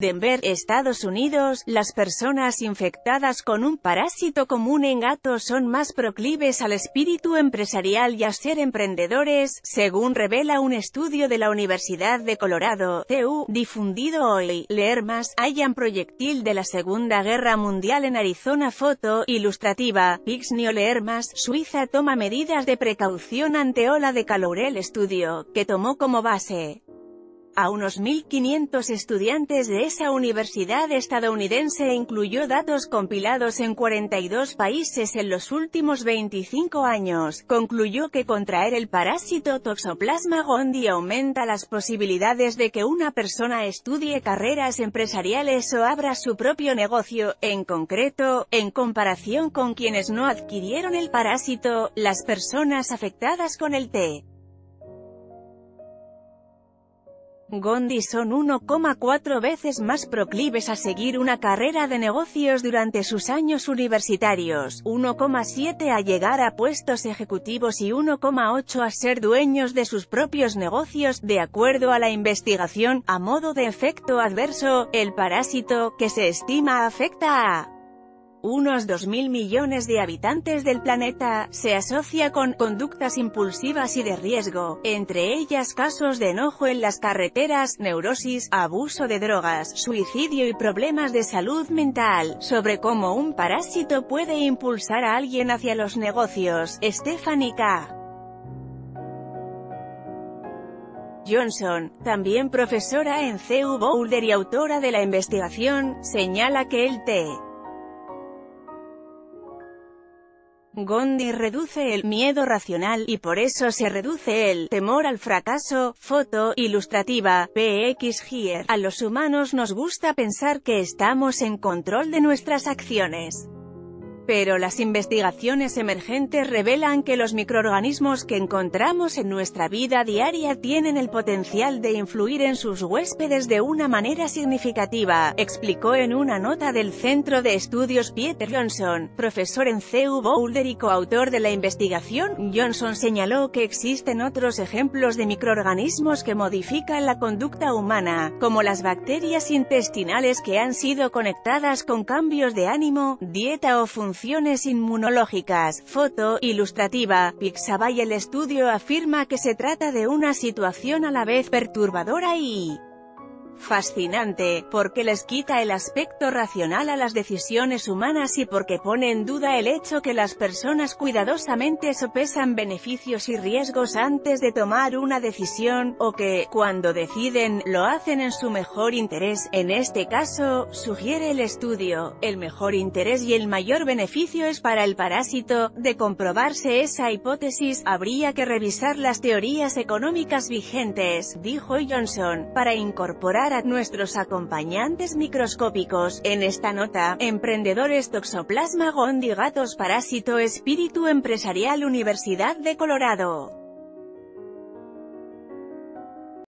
Denver, Estados Unidos, las personas infectadas con un parásito común en gatos son más proclives al espíritu empresarial y a ser emprendedores, según revela un estudio de la Universidad de Colorado, TU, difundido hoy. Leer más, hayan proyectil de la Segunda Guerra Mundial en Arizona Foto, ilustrativa, Pixnio leer más, Suiza toma medidas de precaución ante ola de calor el estudio, que tomó como base a unos 1.500 estudiantes de esa universidad estadounidense e incluyó datos compilados en 42 países en los últimos 25 años, concluyó que contraer el parásito Toxoplasma gondii aumenta las posibilidades de que una persona estudie carreras empresariales o abra su propio negocio, en concreto, en comparación con quienes no adquirieron el parásito, las personas afectadas con el T. Gondi son 1,4 veces más proclives a seguir una carrera de negocios durante sus años universitarios, 1,7 a llegar a puestos ejecutivos y 1,8 a ser dueños de sus propios negocios, de acuerdo a la investigación, a modo de efecto adverso, el parásito, que se estima afecta a unos 2.000 millones de habitantes del planeta, se asocia con conductas impulsivas y de riesgo, entre ellas casos de enojo en las carreteras, neurosis, abuso de drogas, suicidio y problemas de salud mental, sobre cómo un parásito puede impulsar a alguien hacia los negocios. Stephanie K. Johnson, también profesora en CU Boulder y autora de la investigación, señala que el T. Gondi reduce el miedo racional, y por eso se reduce el temor al fracaso. Foto, ilustrativa, PX Here. A los humanos nos gusta pensar que estamos en control de nuestras acciones. Pero las investigaciones emergentes revelan que los microorganismos que encontramos en nuestra vida diaria tienen el potencial de influir en sus huéspedes de una manera significativa, explicó en una nota del Centro de Estudios Peter Johnson, profesor en CU Boulder y coautor de la investigación. Johnson señaló que existen otros ejemplos de microorganismos que modifican la conducta humana, como las bacterias intestinales que han sido conectadas con cambios de ánimo, dieta o función inmunológicas. Foto, ilustrativa, Pixabay El estudio afirma que se trata de una situación a la vez perturbadora y fascinante, porque les quita el aspecto racional a las decisiones humanas y porque pone en duda el hecho que las personas cuidadosamente sopesan beneficios y riesgos antes de tomar una decisión, o que, cuando deciden, lo hacen en su mejor interés. En este caso, sugiere el estudio, el mejor interés y el mayor beneficio es para el parásito. De comprobarse esa hipótesis, habría que revisar las teorías económicas vigentes, dijo Johnson, para incorporar nuestros acompañantes microscópicos. En esta nota, Emprendedores Toxoplasma Gondii Gatos Parásito Espíritu Empresarial Universidad de Colorado.